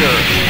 Future.